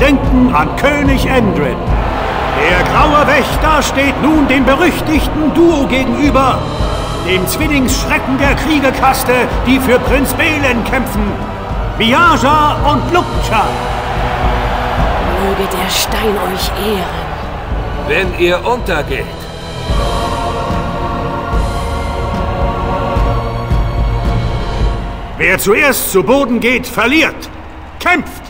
Denken an König Endrin. Der graue Wächter steht nun dem berüchtigten Duo gegenüber, dem Zwillingsschrecken der Kriegekaste, die für Prinz Belen kämpfen, Viaja und Lukcha. Möge der Stein euch ehren. Wenn ihr untergeht, Wer zuerst zu Boden geht, verliert. Kämpft!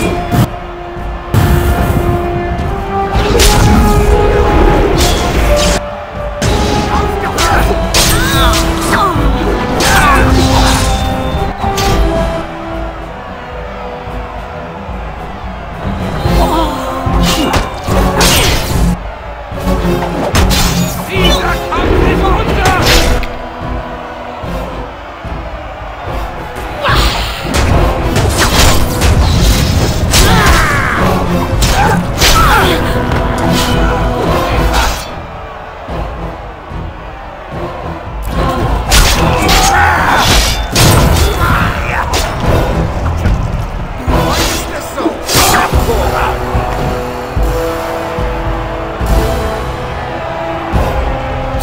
Oh!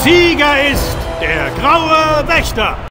Sieger ist der graue Wächter.